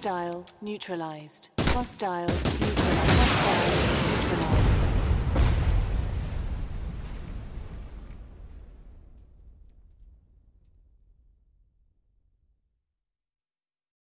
Hostile neutralized. Hostile neutralized. Hostile neutralized.